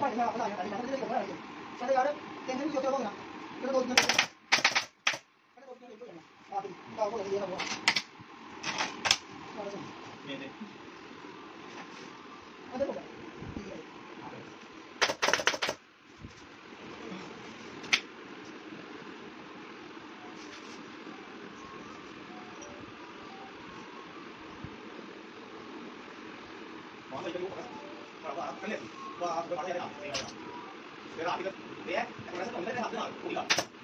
Ngoài ra, đồng thời còn có thể sử dụng các loại thuốc khác để tạo ra hiệu quả tốt cho sức khỏe. 完了一个六百，完了完了，肯定，哇，这玩意儿啊，这个，对吧？这个，别，我来是弄在这上，这上，够了。这里头把这个跟那个，这是哪个干的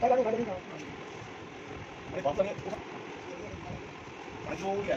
चलो गाड़ी में अरे बात कर ले आज हो गया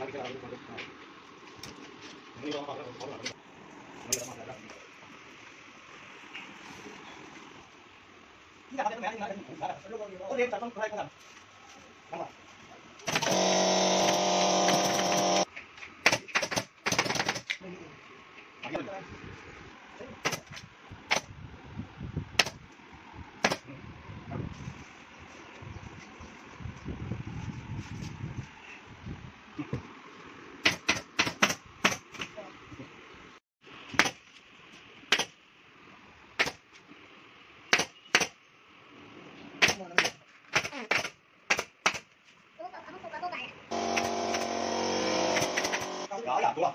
我这你打张图来看看好吧走了